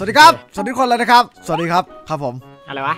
สวัสดีครับ สวัสดีทุกคนเลยนะครับ สวัสดีครับ ครับผม อะไรวะ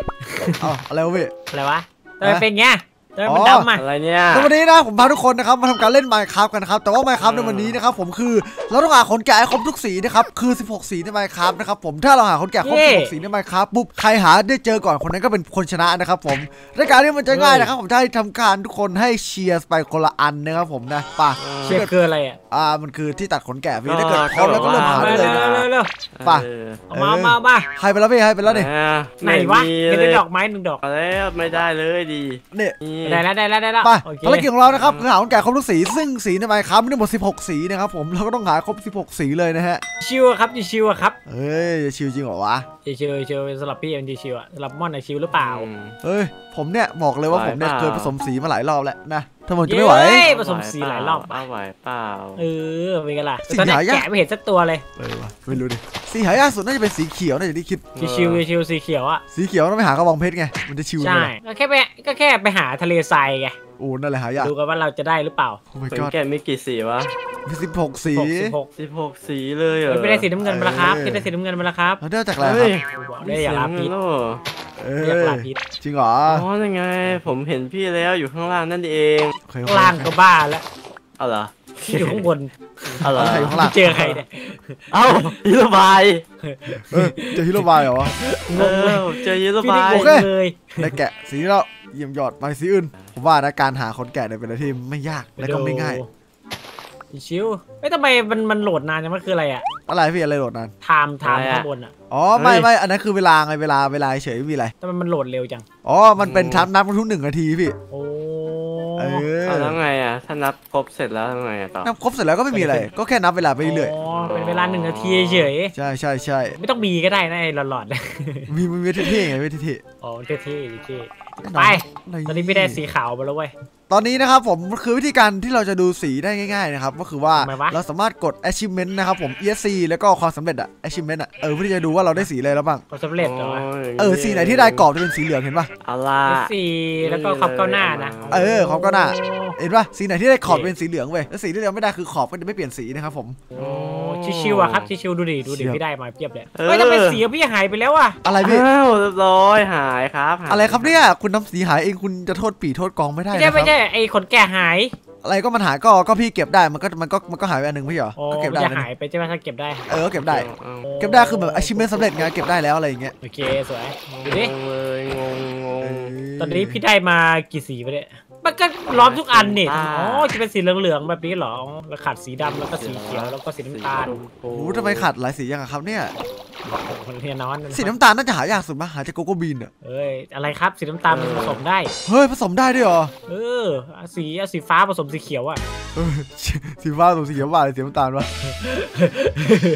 เอาอะไรวะพี่ อะไรวะทำไมเป็นไงทำไมมันอ๋อดำอะอะไรเนี่ยแล้ววันนี้นะผมพาทุกคนนะครับมาทำการเล่น Minecraft กันนะครับแต่ว่า Minecraft ในวันนี้นะครับผมคือเราต้องหาขนแกะให้ครบทุกสีนะครับคือ 16 สีใน Minecraft นะครับผมถ้าเราหาขนแกะครบ16สีใน Minecraft ปุ๊บใครหาได้เจอก่อนคนนั้นก็เป็นคนชนะนะครับผมรายการนี้มันจะง่ายนะครับผมจะให้ทำการทุกคนให้เชียร์ไปคนละอันนะครับผมนะไป่ะเชียร์คืออะไรอะอ่ามันคือที่ตัดขนแกะพี่ถ้าเกิดพร้อมแล้วก็เริ่มหามาได้เร็เลวยเร็วเร็วป่ะเออเอามาเอามาเอามาให้ไปแล้วพี่ให้ไปแล้วนี่อ่าไหนวะม่มีเป็นเลได้ยดอกไม้หนึ่งดอกเอาแล้วไม่ได้เลยดีนี่นี่ได้แล้วได้แล้วได้แล้วไปโอเคภารกิจของเรานะครับคือหาขนแกะครบทุกสี ซึ่งสีใน Minecraft มีทั้งหมด 16 สีนะครับผมเราก็ต้องหาครบ 16 สีเลยนะฮะชิวอะครับชิวอะครับเฮ้ยจะชิวจริงเหรอวะชิวชิวชิวสำหรับพี่เป็นชิวอะสำหรับม่อนอะชิวหรือเปล่าอืมเฮ้ยผมเนี่ยบอกเลยว่าไหวผมเนี่ยเปล่าเคยผสมสีมาหลายรอบแล้วนะ ถ้าผมจะไม่ไหว เย้ผสมสีหลายรอบเอาไหวเปล่า เออเป็นไงล่ะสิ่งตอนนี้หายาก แกะไม่เห็นสักตัวเลย เออวะไม่รู้ดิ สีหายากสุดน่าจะเป็นสีเขียวน่าจะที่คิด ชิวชิวชิวสีเขียวอะสีเขียวต้องไปหากระบองเพชรไง มันจะชิวใช่เลยก็แค่ไปก็แค่ไปหาทะเลทรายไง โอ้นั่นแหละหายาก ดูกันว่าเราจะได้หรือเปล่าโอ้ my เป็น god แกะมีกี่สีวะมีสิบหกสีหกสิบหกสิบหกสีเลยเหรอไม่ได้สีน้ำเงินมาแล้วครับเออไม่ได้สีน้ำเงินมาแล้วครับแล้วได้จากอะไรคเฮ้รัยบบอกได้อย่างลาพิษ เสียงเงินเหรอเออยากอลาพิษจริงเหรอ อ๋อยังไง ผมเห็นพี่แล้วอยู่ข้างล่างนั่นเองโอเคข้างล่างก็บ้าแล้วเอาเหรออยู่ข้างบนเอาเหรอใครอยู่ข้างล่างเจอใครเนี่ย เอ้ายิโรบายเออเจอฮิโรบายเหรอวะงงเลยออเจอยิโรพี่บานี่ยงงโอเคเลยได้แกะสีแล้วเยี่ยมยอดไปสีอื่น ผมว่านะการหาคนแกะเนี่ยเป็นอะไรที่ไม่ยากและก็ไม่ง่าย ชิวเอ้ยทำไมมันมันโหลดนานจังมันคืออะไรอะอะไรพี่อะไรโหลดนานไทม์ไทม์ข้างบนอะอ๋อไม่ไม่อันนั้นคือเวลาไงเวลาเวลาเฉยไม่มีอะไรทำไมมันโหลดเร็วจัง อ๋อมันเป็นทับนับทุกหนึ่งนาทีพี่โอ้เออเอาแล้วไงอะ ถ้านับครบเสร็จแล้วทำไงอะต่อนับครบเสร็จแล้วก็ไม่มีอะไร ก็แค่นับเวลาไปเรื่อยอ๋อเป็นเวลาหนึ่งนาทีเฉยๆใช่ใช่ใช่ไม่ต้องมีก็ได้นะไอ้หลอดๆนะมีมีเวทีเท่ไงเวทีเท่อ๋อเท่ๆเท่ๆไปตอนนี้ไม่ได้สีขาวมาแล้วเว้ย ตอนนี้นะครับผมคือวิธีการที่เราจะดูสีได้ง่ายๆนะครับก็คือว่าทำไมวะเราสามารถกด achievement นะครับผม ESC แล้วก็ความสำเร็จอะ achievement อะเออเพื่อที่จะดูว่าเราได้สีอะไรแล้วบ้างความสำเร็จเหรอวะเออสีไหนที่ได้กรอบจะเป็นสีเหลืองเห็นปะเอาล่ะสี่แล้วก็ความก้าวหน้านะเออความก้าวหน้าโเห็นปะสีไหนที่ได้ขอบเป็นสีเหลืองเว้ยแล้วสีที่เราไม่ได้คือขอบก็จะไม่เปลี่ยนสีนะครับผมอ้ชิวๆอะครับชิวๆดูดิดูดิเชี่ยพี่ได้มาเพียบเลยเออเฮ้ยทำไมสีของพี่หายไปแล้วอะอะไรพี่อ้าวเรียบร้อยหายครับหายอะไรครับเนี่ยคุณทำสีหายเองคุณจะโทษปีโทษกองไม่ได้ไม่นะคใช่รับไม่ใช่ไอ้ขนแกะหาย อะไรก็มันหายก็ก็พี่เก็บได้มันก็มันก็มันก็หายไปอันหนึ่งไม่ใช่เหรอโอ้ก็เก็บมันได้จะนะหายไปใช่ไหมถ้าเก็บได้ เออก็เก็บได้เอาเก็บได้คือแบบ achievement สำเร็จไงเก็บได้แล้วอะไรอย่างเงี้ยโอเคสวยดูดิงงเลยงงงงตอนนี้พี่ได้มากี่สีไปเนี่ย มันก็ล้อมทุกอันนี่อ่าอ๋อจะเป็นสีเหลืองๆแบบนี้เหรออ๋อแล้วขาดสีดำแล้วก็สีเขียวแล้วก็สีน้ำตาลชมพูโอ้โหทำไมขาดหลายสีอย่างอะครับเนี่ยมันเรียนนอนสีน้ำตาลน่าจะหายากสุดปะหาจากโกโก้บีนอะเอ้ยอะไรครับสีน้ำตาลมันผสมได้เฮ้ยผสมได้ด้วยเหรอเออเอาสีเอาสีฟ้าผสมสีเขียวอะเออสีฟ้าผสมสีเขียวว่าอะไรสีน้ำตาลวะ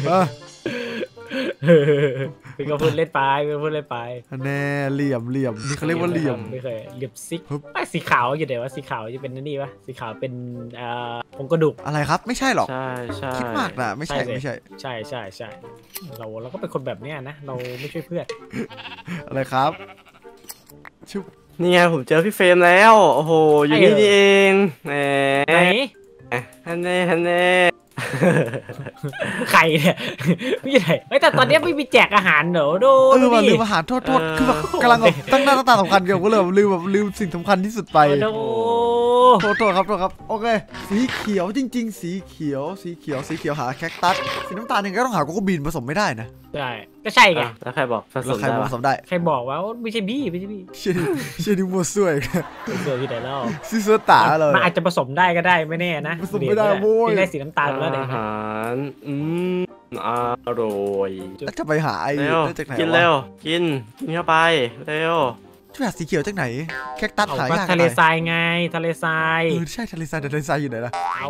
เออ พี่ก็พูดเล่นไปพี่ก็พูดเล่นไปแน่เหลี่ยมเหลี่ยมนี่เขาเรียกว่าเหลี่ยมไม่เคยเหลี่ยมซิกฮึบไอ้สีขาวอยู่ไหนวะสีขาวจะเป็นนี่ปะสีขาวเป็นเอ่อผงกระดูกอะไรครับ ไม่ใช่หรอกใช่ใช่คิดมากนะไม่ใช่ใช่สิไม่ใช่ ใช่ใช่ใช่เราเราก็เป็นคนแบบเนี้ยนะเราไม่ช่วยเพื่อนอะไรครับชุบนี่ไงผมเจอพี่เฟรมแล้ว โอ้โห อยู่นี่นี่เองแหมไหนฮันเน่ฮันเน่ ใครเนี่ยไม่ใช่เฮ้ยแต่ตอนเนี้ยไม่มีแจกอาหารเหรอดูเออดูว่าดิลืมอาหารโทษโทษคือแบบกำลังแบบตั้งหน้าตั้งตาสำคัญเกี่ยวกับเลยแบบลืมแบบลืมสิ่งสำคัญที่สุดไปโอ้ โหโทษโทษครับโทษครับ โอเค สีเขียวจริง ๆ สีเขียว สีเขียว สีเขียวหาแคคตัส สีน้ำตาลเนี่ยก็ต้องหาโกโก้บีนผสมไม่ได้นะใช่ก็ใช่ไงอะแล้วใครบอกผสแล้วมใครได้มาผปะสมได้ ใครบอกว่าไม่ใช่บี้ไม่ใช่บี้เชี่ยนี่เชี่ยนี่มัวซั่วอีกไม่เจอที่ไหนแล้วซีซัวตาเลย มันอาจจะผสมได้ก็ได้ไม่แน่นะผสมไม่ได้โว้ยพี่ได้สีน้ำตาลแล้วเด็อาหารอืมอร่อยแล้วจะไปหาไอ้เร็วได้จากไหนกินวะเร็วกิน กินเข้าไป เร็ว ช่วยหาสีเขียวจากไหน แคคตัสเอาหาก็ยากทะเลหน่อยทรายไง ทะเลทรายเออใช่ทะเลทรายแต่ทะเลทรายอยู่ไหนล่ะเอา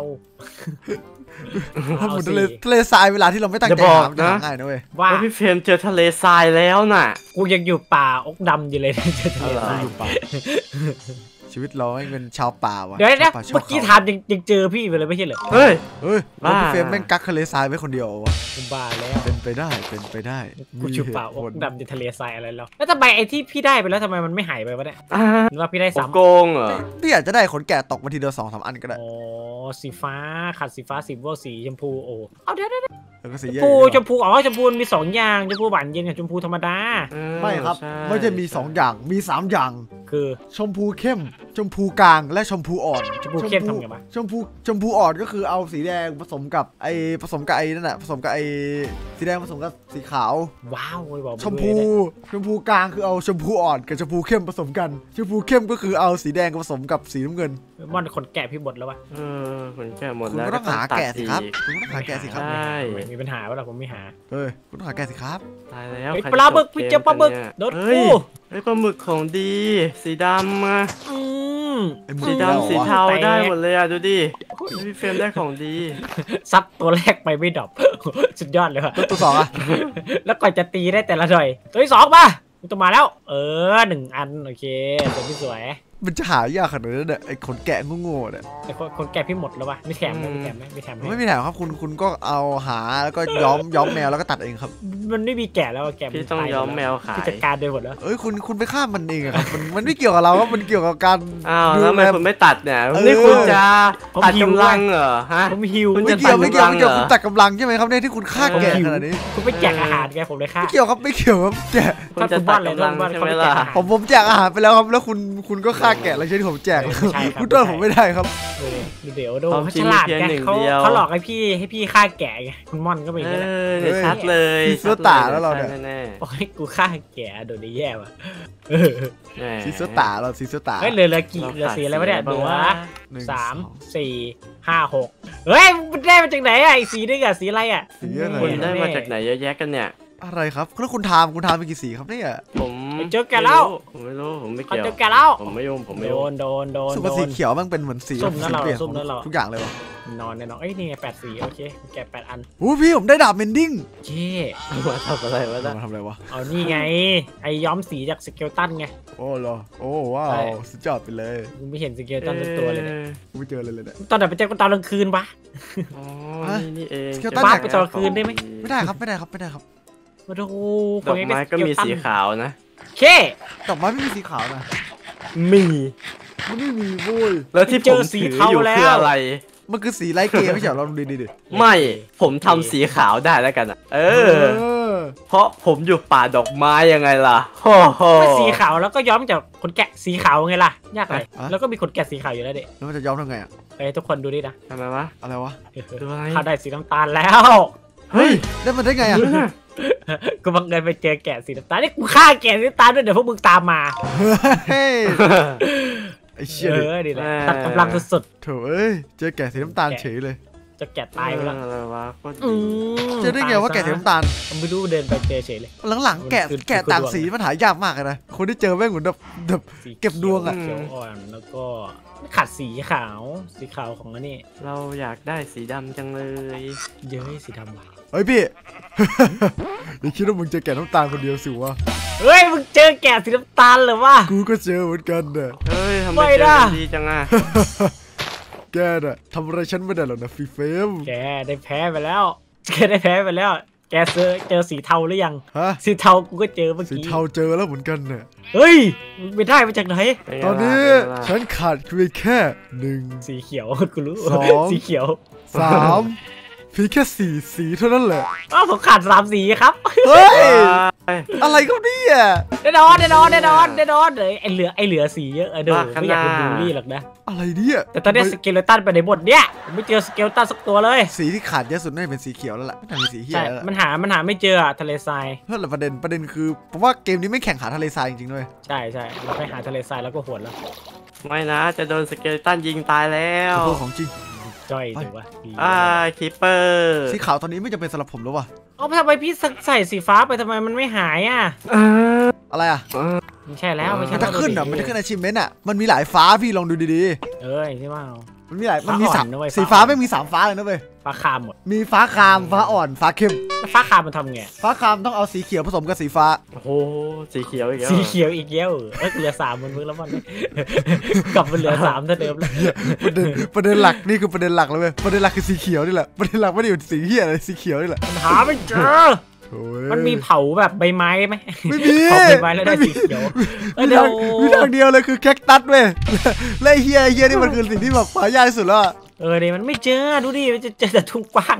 ถ้าหมดเอาสิทะเลทะเลทรายเวลาที่เราไม่ตั้งใจอย่าบอกหามันจะนะหาง่ายนะเว้ยว่าแล้วพี่เฟรมเจอทะเลทรายแล้วน่ะ กูยังอยู่ป่าอกดำอยู่เลยเจอทะเลทรายอยู่ป่า ชชีวิตเราไม่เป็นชาวป่าวะเดี๋ยวนะชาวป่าชาวเมื่อกี้เขาถามยังยังเจอพี่ไปเลยไม่ใช่เหรอ เฮ้ย เฮ้ยบ้าพี่เฟรมแม่งกักทะเลทรายไว้คนเดียววะผมบ้าแล้วเป็นไปได้เป็นไปได้กูชูเปล่ามีหตุผลดำในทะเลทรายอะไรแล้ว แล้วทำไมไอ้ที่พี่ได้ไปแล้วทำไมมันไม่หายไปวะเนี่ยอ่าหรือว่าพี่ได้ผมซ้ำโกงเหรอพี่อาจจะได้ขนแกะตกมาทีเดียวสองสามอันก็ได้อ๋อสีฟ้าขัดสีฟ้าสีม่วงสีชมพูโอ้เอาเดี๋ยวเดี๋ยวแล้วก็สีชมแย่พูอยู่ชมพูอ๋อชมพูมันมีสองอย่างชมพูหวานเย็นกับชมพูธรรมดา เออไม่ครับ ใช่ไม่ใช่มีสองอย่างมีสามอย่าง คือชมพูเข้ม ชมพูกลางและชมพูอ่อนชมพูเข้มทำไงวะชมพูชมพูอ่อนก็คือเอาสีแดงผสมกับไอผสมกับไอนั่นแหะผสมกับไอสีแดงผสมกับสีขาว ว้าวไม่บอกชมพูชมพูกลางคือเอาชมพูอ่อนกับชมพูเข้มผสมกันชมพูเข้มก็คือเอาสีแดงผสมกับสีน้ำเงินม่อนขนแกะพี่บดแล้ววะเออคนแก่หมดคุณแล้วก็ต้องหาแกะสิครับตัดคุณก็ต้องหาแกะสิครับใช่มีปัญหาปะล่ะผมไม่หาเฮ้ยคุณต้องหาแกะสิครับตายแล้วเฮ้ยใครปลาบึกจะพี่เจอปลาบึกเนี่ยโดนเฮ้ยกูเฮ้ยปลาหมึกของดี สีดำอะอืม ไอ้หมึกสีแล้วดำสีวะเทาแตกได้หมดเลยอะดูดิพี่เฟรมได้ของดี ซัดตัวแรกไปไม่ดรอปสุดยอดเลยว่ะตัวสองอะแล้วก่อนจะตีได้แต่ละหน่อย ตัวที่สองมาตัวมาแล้ว เออหนึ่งอัน โอเคสวยพี่สวย มันจะหายากขนาดนั้นเนี่ยไอ้ขนแกะโง่ๆเนี่ยแต่คนคนแก่พี่หมดแล้ววะไม่แถมไหมไม่แถมไหมไม่แถมไหมไม่มีแถมครับคุณคุณก็เอาหาแล้วก็ย้อมย้อมแมวแล้วก็ตัดเองครับ มันไม่มีแก่แล้วอะแก่นพี่ต้องายย้อมหดแมแล้ววขายพี่จัดการด้วยหมดแล้วเอ้ยคุณคุณไปฆ่ามันเองอะครับมันมันไม่เกี่ยวกับเราครับมันเกี่ยวกับการอ้าวดูแล้วทำไมแลคุณไม่ตัดเนี่ยเออนี่คุณจะตัดกำลังเหรอฮะผมหิวคุณไม่จะเกี่ยวไม่เกี่ยวไม่เกี่ยวตัดกำลังเหรอคุณตัดกำลังใช่ไหมครับเนี่ยที่คุณฆ่าแกะขนาดนี้คุณไปแจกอาหารไงผมเลยค่ะไม่เกี่ยวครับไม่เกี่ยวครับแกะคุณจะตัดกำลังใช่ไหมล่ะผมผมแจกอาหารไปแล้วครับแล้วคุณคุณก็ฆ่าแกะแล้วใช่ที่ผมแจกไม่ใช่ครับคุณต้นผมไม่ได้ครับเออเดี๋ยวดูความเขาจริฉงลาดมีเพียงไงหนึ่งเขาเดียวเขาหลอกให้พี่ให้พี่ฆ่าแก่ไงคุณม่อนก็เป็นอย่างเอนี้แหละอเนี่ยชัดเลยซีซัวตาแล้วเราเนี่ย แน่โอ้ยกูฆ่าแก่โดนได้แย่ว่ะเออๆแหมซีซัวตาเราซีซัวตาเฮ้ยเหลือเหลือกี่เราเหลือขาดสีอะไรวะเนี่ยสีอะไรดูบ้างวะวะหนึ่งสามองสี่ห้าหกเฮ้ยมันได้มาจากไหนอะไอ้สีนึงอะสีอะไรอะ สีอะไรคุณได้มาจากไหนเยอะแยะกันเนี่ย อะไรครับแล้วคุณทามคุณทามเป็นกี่สีครับเนี่ยผม ไปเจอแกแล้ว ผมไม่รู้ผมไม่เขาเกี่ยวเจอแกแล้ว ผมไม่ยุ่งผมไม่โดยุ่งนโดนโดนสุโดภาสีน เขียวมันเป็นเหมือนสีส้มนั่นเราสีเปลี่ยนส้มนั่นเรา ทุกอย่างเลยวะนอนแน่นอนเอ้ยนี่ไงแปดสีโอเคแกแปดอันอู้พี่ผมได้ดาบเมนดิ้งเช่มาทำอะไรวะมานะทำอะไรวะ เอานี่ไง ไอ้ย้อมสีจากสเกลตันไง โอ้เหรอโอ้ว้าใช่ วสุดยอดไปเลยกูไม่เห็นสเกลตันสักตัวเลยเนี่ยกูไม่เจอเลยเลยเนี่ย ตอนไหนไปเจอกันตอนกลางคืนปะ อ๋อฮะนี่นี่เองสเกลตันอยากไปตอนคืนได้ไหม ไม่ได้ครับไม่ได้ครับไม่ได้ครับ มาดูดอกไม้ก็มีสีขาวนะ เคดอกไม้ไม่มีสีขาวนะมี มันไม่มีโว้ยแล้วที่ผมถืออยู่คืออะไร มันคือสีไลท์เกมไม่ใช่เหรอลองดูดิดิไม่ผมทำสีขาวได้แล้วกันอะเออ อเพราะผมอยู่ป่าดอกไม้ยังไงล่ะโอ้โหเป็นสีขาวแล้วก็ย้อมจากขนแกะสีขาวไงล่ะ ยากเลยแล้วก็มีขนแกะสีขาวอยู่แล้วเด็กแล้วมันจะย้อมทำไงอะเอ้ยทุกคนดูดินะทำไมวะอะไรวะ ดูอะไรเขาได้สีน้ำตาลแล้ว เฮ้ยได้มันได้ไงอะ กูบังเอิญไปเจอแกะสีน้ำตาลนี่กูฆ่าแกะสีน้ำตาลด้วยเดี๋ยวพวกมึงตามมาเฮ้ยไอ้เชี่ยเอดิอดีแหละตัดกำลังสุดโถเอ้ยเจอแกะสีน้ำตาลเฉยเลยๆจะแกะตายไปแล้วอะไรวะโคตรอืดีมเจอได้ไงว่าแกะสีน้ำตาลไม่รู้เดินไปเจอเฉยเลย หลังๆแกะคือแกะคือต่างดวงสีมันหายากมากเลยนะคนที่เจอแม่งเหมือนแบบแบบสีเก็บดวงอะเขียวอ่อนแล้วก็ขัดสีขาวสีขาวของอันนี้เราอยากได้สีดำจังเลย เย้ยสีดำว่ะ เฮ้ยพี่ อย่าคิดว่ามึงจะแกะน้ำตาลคนเดียวสิวะ เฮ้ยมึงเจอแกะสีน้ำตาลเหรอวะ กูก็เจอเหมือนกันน่ะเฮ้ยทำไมไม่เจอนะกันดีจังอะแกน่ะทำอะไรฉันไม่ได้หรอกนะฟีเฟมแกได้แพ้ไปแล้ว แกได้แพ้ไปแล้ว แกเจอเจอสีเทาหรือยัง ฮะ สีเทากูก็เจอเมื่อสีกี้เทาเจอแล้วเหมือนกันน่ะเฮ้ยมึงไปได้มาจากไหนเป็ไงตอนนี้ล่ะเป็ไงล่ะฉันขาดเพียงแค่หนึ่งสีเขียวกูรู้สองสีเขียวสาม เพียงแค่สี่สีเท่านั้นแหละอ้าวผมขาดสามสีครับเฮ้ยเฮ้ย อะไรก็เนี่ยแน่นอนแน่นอนแน่นอนแน่นอนเลยไอเหลือไอเหลือสีเยอะเออเดี๋ยวไม่อยากเป็นบูลลี่หรอกนะ อะไรเนี่ยแต่ตอนนี้สเกเลตันไปในบทเนี้ยผมไม่เจอสเกเลตันสักตัวเลย สีที่ขาดเยอะสุดน่าจะเป็นสีเขียวแล้วล่ะไม่น่ามีสีเขียใช่วแล้วล่ะมันหามันหาไม่เจออะทะเลทรายเพื่อนละประเด็นประเด็นคือผมว่าเกมนี้ไม่แข่งหาทะเลทรายจริงๆด้วยใช่ใช่เราไปหาทะเลทรายแล้วก็หวนแล้วไม่นะจะโดน skeleton ยิงตายแล้วพวกของจริง จ้อยจังวะดีอ่า creeper สีขาวตอนนี้ไม่จำเป็นสำหรับผมแล้ววะเอาทำไมพี่ใส่สีฟ้าไปทำไมมันไม่หายอะอะไรอะไม่ใช่แล้วไม่ใช่มันจะขึ้นอะมันจะขึ้น achievement อะมันมีหลายฟ้าพี่ลองดูดี เอ้ยใช่เปล่า มันมีหลายมันมีฟ้าอ่อนสามนะเว้ยสีฟ้าฟ้าอ่อน ไม่มีสามฟ้าเลยนะเว้ยฟ้าครามหมดมีฟ้าครามฟ้าอ่อนฟ้าเข้มแล้วฟ้าครามมันทำไงฟ้าครามต้องเอาสีเขียวผสมกับสีฟ้า โอ้โหสีเขียวอีกแล้วสีเขียวอีกแล้วเออเหลือสามมันมึงแล้วมัน กลับมาเหลือสามเท่าเดิมแล้วประเด็นประเด็นหลักนี่คือประเด็นหลักเลยเว้ยประเด็นหลักคือสีเขียวนี่แหละประเด็นหลักไม่ได้อยู่สีเขียวเลยสีเขียวนี่แหละ มันหาไม่เจอโอ้ย มันมีเผาแบบใบไม้ไหมไม่มีเผาใบไม้แล้วได้สีเขียวเออมีเดี๋ยทาวงมีทางเดียวเลยคือแคคตัสเว้ยและไอ้เฮียไอ้เฮียนี่มันคือสิ่งที่แบบหายากที่สุดแล้วอะเออเนี่ยมันไม่เจอดูดิมันจะเจอแต่ทุ่งกว้าง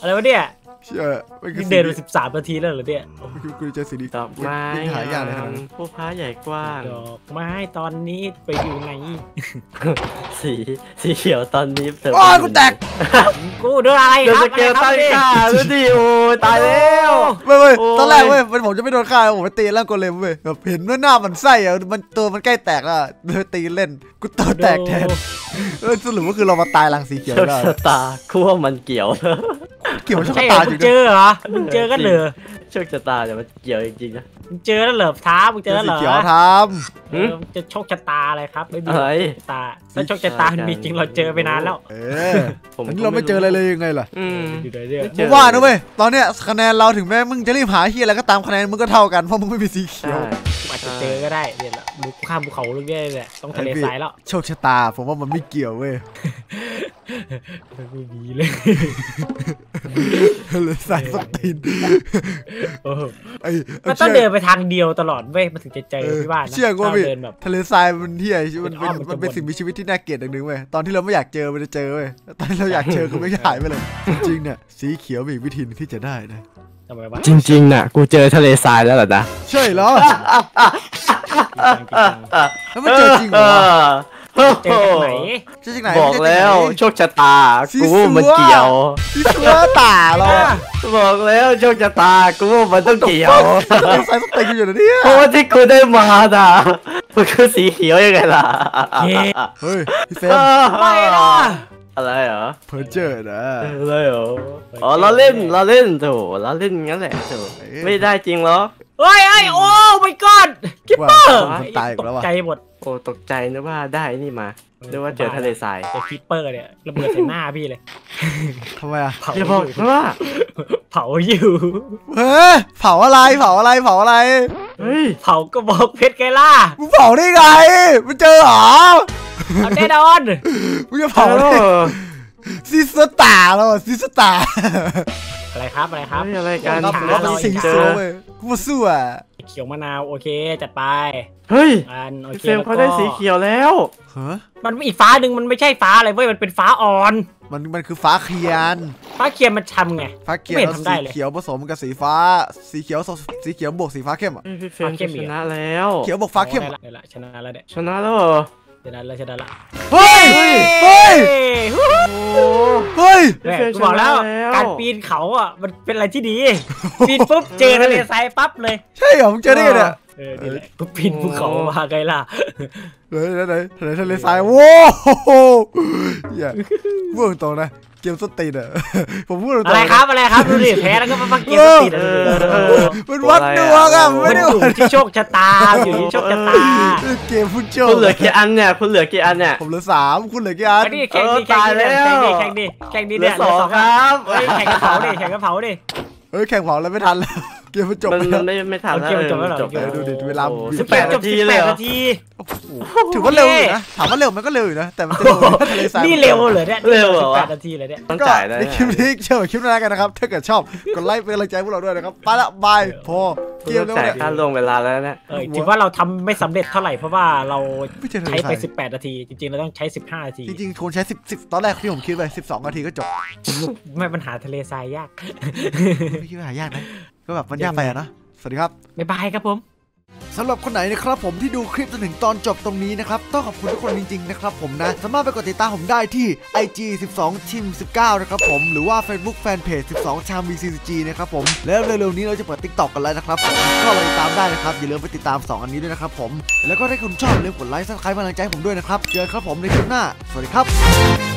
อะไรวะเนี่ยเชื่อมันคือนี่สิ่งเดินมาที่สิบสามนาทีแล้วเหรอเนี่ยมันคือกูเจอสิ่งนี้ดอกไม้ไม่หายากเลยขนาดนั้นผู้พ้าใหญ่กว้างดอกไม้ตอนนี้ไปอยู่ไหนสีสีเขียวตอนนี้เธอโอ้ยกูแตก กูเดินอะไรเดี๋ยวครัสบเกลอะไรตั้งครับค่าดูดิโอ้ยตายแล้วไม่ไม่โอ้ยตอนแรกเว้ยมันผมจะไม่โดนฆ่าผมไปตีร่างโกเลมเว้ยแบบเห็นว่าหน้ามันไส้อะมันตัวมันใกล้แตกแล้วอะเลยตีเล่นกูตัวแตกแทนเออสรุปว่าคือเรามาตายรังสีเขียวโชคได้ชะตาคู่ว่ามันเกี่ยว เกี่ยวกับโชคใช่เหรชะอตาจมึริงงเจนะอเหรอมึงเจอกันเหรอ โชคชะตาเดี๋ยวมันเกี่ยวจริงๆนะมึงเจอแล้วเหรอท้ามึงเจอแล้วเหรสีอเขียวทเออมึงจะโชคชะตาอะไรครับ ไม่มีอะไรโชคชะตาถ้าโชคชะตามันมีจริงเราเจอไปนานแล้วำเออผมอันนี้เราไม่เจออะไรเลยยังไงล่ะอืม อยู่ไหนเนี่ยไม่เจมึองว่านะเว้ยตอนเนี้ยคะแนนเราถึงแม้มึงจะรีบหาเฮียอะไรก็ตามคะแนนมึงก็เท่ากันเพราะมึงไม่มีสีเขียใช่ว กูอาจจะเจอก็ได้เนี่ยแหละมึงข้ามภูเขาลูกเนี่ยแหละต้องทะเลทรายแล้วโชคชะตา ผมว่ามันไม่เกี่ยวเว้ยไม่มีเลย เลยใส่สตีนโอ้โหไอ้มันต้องเดินไปทางเดียวตลอดเว้ยมันถึงจะเจอเออพี่ว่านะเชื่อกูว่าถ้าพี่เดินแบบทะเลทรายมันเฮียมันเป็นอ้เป็นอมมันจะมันเป็นวนสิ่งมีชีวิตที่น่าเกลียดอย่างหนึ่งเว้ยตอนที่เราไม่อยากเจอมันจะเจอเว้ยตอนที่เราอยากเจอคือไม่หายไปเลย จริงๆเนี่ยสีเขียวมีอีกวิธีหนึงที่จะได้นะทำไมวะจริงๆน่ะ กูเจอทะเลทรายแล้วเหรอนะใช่เหรอแล้วมันเจอจริงเหรอวะ เจอจากไหนเจอจากไหนบอกแล้วเจอจากไหนโชคชะตาสีกูสัวมันเกี่ยวที่เชื้อตาเราอะบอกแล้วโชคชะตา กูมันต้องเกี่ยวทะเลทรายสตีนกูอยู่นะเนี่ยเพราะว่าที่กูได้มาน่ะมันคือสีเขียวยังไงล่ะเย้เฮ้ยพี่เฟรมไม่ล่ะ อะไรเหรอเพอร์เจอร์นะอะไรเหรออ๋อเราเล่นเราเล่นโถเราเล่นงั้นแหละโถไม่ได้จริงเหรอเฮ้ยเฮ้ยโอ้ my god คิปเปอร์ว่าคนตายอีกแล้วว่ะใจหมดโอ้ตกใจนึกว่าได้นี่มานึกว่าเจอทะเลทรายเจอคิปเปอร์เนี่ยระเบิดใส่หน้าพี่เลยทำไมอะเผาออย่าบอกยู่ว่าเผาอยู่เฮ้ยเผาอะไรเผาอะไรเผาอะไรเฮ้ยเผากระบอกเพชรไกล่ามึงเผาได้ไงมันเจอเหรอ เอาแน่นอนมึงจะเผาได้ซิสตาร์แล้วอะซิสตาร์อะไรครับอะไรครับเฮ้ยอะไรกันครับผมว่าเป็นสิ่งเจสู้อเว้ยกูมาสู้อะเขียวมะนาวโอเคจัดไปเฮ้ยอันโอพี่เคเฟรมแล้วเขาก็ได้สีเขียวแล้วฮะมันมีอีกฟ้าหนึ่งมันไม่ใช่ฟ้าอะไรเว้ยมันเป็นฟ้าอ่อน มันมันคือฟ้าเขียน ฟ้าเขียวมันทำไงฟ้าเขียนไม่เห็นแล้วทำได้สีเลยเขียวผสมกับสีฟ้า สีเขียวสีเขียวบวกสีฟ้าเข้มอะเฮ้ยพี่เฟรมจะชนะแล้ว เขียวบวกฟ้าเข้มได้อะละได้ละชนะแล้วเนี่ยชนะแล้วเหรอ ชนะแล้วชนะละเฮ้ย เฮ้ยโอ้เฮ้ยแม่พี่เฟรมกูบอกแล้วชนะแล้วการปีนเขาอะมันเป็นอะไรที่ดี ปีนปุ๊บเจอทะเลทรายปั๊บเลย ใช่เหรอมึงเจอได้ไงเนี่ยเออนี่แหละกูปีนภูเขามาไงล่ะเฮ้ยไหนไหนไหนทะเลทรายโว้โหอย่าพูดตรงๆนะ เกมสตรีนอะ ผมพูดตรงๆอะไรครับอะไรครับดูดิแพ้แล้วก็มาฟังเกมสติดเออะอเออมันวัดดวงอะมันมัไม่นได้อยู่วัดที่โชคชะตาอยู่ที่โชคชะตาเกมฟุตโจคุณเหลือกี่อันเนี่ยคุณเหลือกี่อันเนี่ยผมเหลือสามคุณเหลือกี่อันไอ้นี่แข่งดิเออแข่งดิตายแล้วแข่งดิแข่งดิแข่งดิเหลืเนี่อยสองเหลืครับเฮ้ยแข่งกระเผาดิแข่งกระเผาดิเฮ้ยแข่งเผาแล้วไม่ทันแล้ว เกมมันจบมันไปมัแล้วนไม่ไม่ทันแล้วเอาเกมจบแล้วเหรอจบแล้วเออดูดิเวลาสิบแปดจนาบทีสิบเลแปยดเหรอนาทีถือว่าเร็วอยู่นะถามว่าเร็วมันก็เร็วอยู่นะแต่มันจะเร็วกว่าทะเลทรายนี่เร็วเหรอเนี่ยเร็วเหรอสิบแปวะดนาทีเลยเนี่ยต้องก็จ่ายได้ในคลิปนี้เชื่อคลิปหน้ากันนะครับ ถ้าเกิดชอบกดไลค์เป็นกำลังใจให้พวกเราด้วยนะครับไปละบายพอคุเกณมต้แล้องวจ่ายเนี่ยค่าล่วงเวลาแล้วนะเออถือว่าเราทำไม่สำเร็จเท่าไหร่เพราะว่าเราไม่เจอทะเลใช้ทไปราย18 นาที จริงๆ เราต้องใช้ 15 นาที จริงๆควรใช้ 10 10 ตอนแรกที่ผมคิดไป 12 นาทีก็จบ ไม่ปัญหาทะเลทรายยาก ไม่คิดว่าหายากนะ ก็แบบมันยากไปอะนะ สวัสดีครับบ๊ายบายครับผมสำหรับคนไหนนะครับผมที่ดูคลิปจนถึงตอนจบตรงนี้นะครับต้องขอบคุณทุกคนจริงๆนะครับผมนะ สามารถไปกดติดตามผมได้ที่ IG 12 t i m 19นะครับผมหรือว่า Facebook Fanpage 12 ชาม VCG นะครับผมแล้วเร็วๆนี้เราจะเปิด TikTok กันแล้วนะครับผมก็ไปติดตามได้นะครับ อย่าลืมไปติดตาม 2 อันนี้ด้วยนะครับผมแล้วก็ถ้าคุณชอบอย่าลืมกด like subscribe กำลังใจให้ผมด้วยนะครับเจอกันครับผมในคลิปหน้า สวัสดีครับ